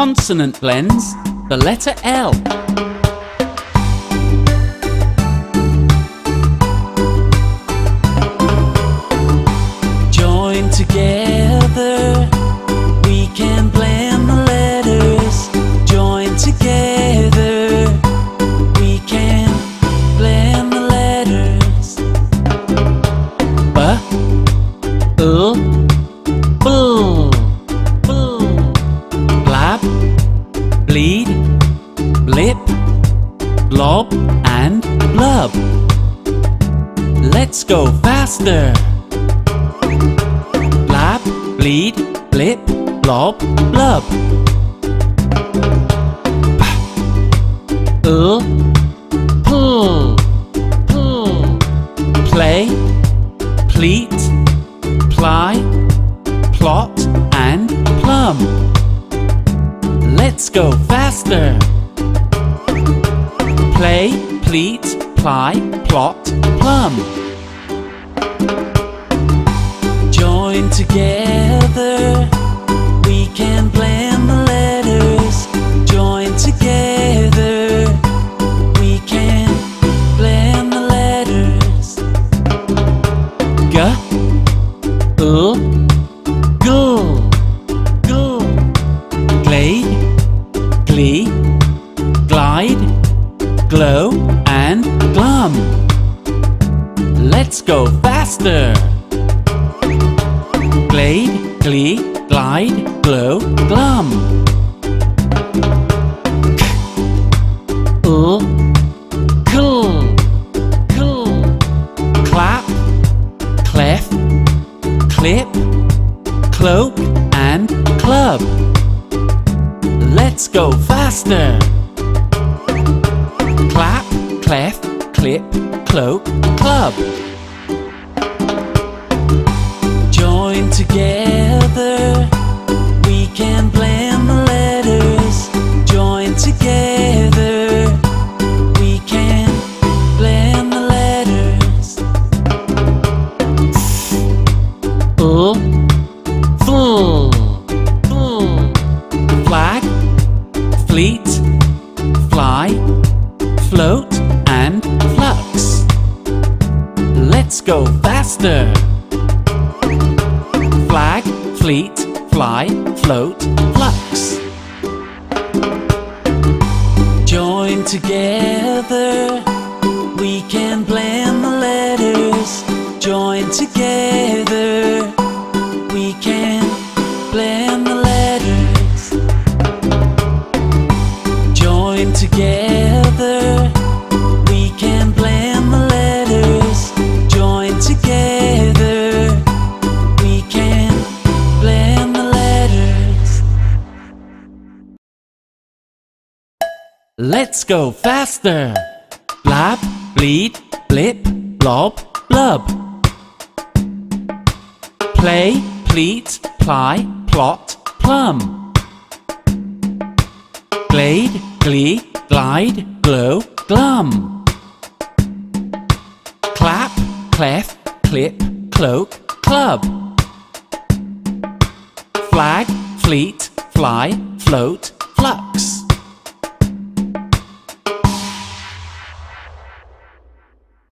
consonant blends, the letter L. and blub. Let's go faster. Blab, bleed, blip, blob, blub. L, pull, pull, play, pleat, ply, plot, and plum. Let's go faster. Play, pleat, ply, plot, plum. Join together, we can blend the letters. Join together, we can blend the letters. G, L, glow, and glum. Let's go faster. Glade, glee, glide, glow, glum. L, cool, cool. Clap, clef, clip, cloak, and club. Let's go faster. Clip, cloak, club. Join together, we can blend the letters. Join together, we can blend the letters. Full, full, full. Flag, fleet, fly, float, Let's go faster. Flag, fleet, fly, float, flux. Join together, we can blend the letters. Join together, we can blend the letters. Join together, Let's go faster! Blab, bleed, blip, blob, blub. Play, pleat, ply, plot, plum. Glade, glee, glide, glow, glum. Clap, clef, clip, cloak, club. Flag, fleet, fly, float, flux.